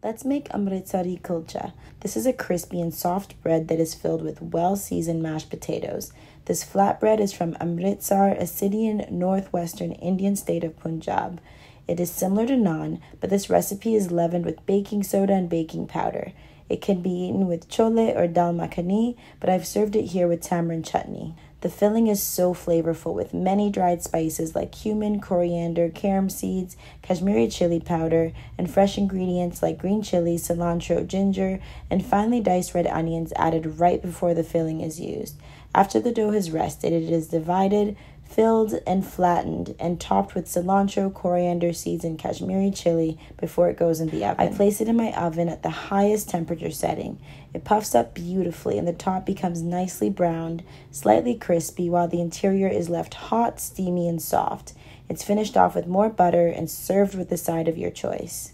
Let's make amritsari kulcha. This is a crispy and soft bread that is filled with well seasoned mashed potatoes. This flatbread is from Amritsar, a city in northwestern Indian state of Punjab. It is similar to naan, but this recipe is leavened with baking soda and baking powder. It can be eaten with chole or dal makhani, but I've served it here with tamarind chutney. The filling is so flavorful with many dried spices like cumin, coriander, carom seeds, Kashmiri chili powder, and fresh ingredients like green chili, cilantro, ginger, and finely diced red onions added right before the filling is used. After the dough has rested, it is divided, filled and flattened and topped with cilantro, coriander seeds, and Kashmiri chili before it goes in the oven. I place it in my oven at the highest temperature setting. It puffs up beautifully and the top becomes nicely browned, slightly crispy, while the interior is left hot, steamy, and soft. It's finished off with more butter and served with the side of your choice.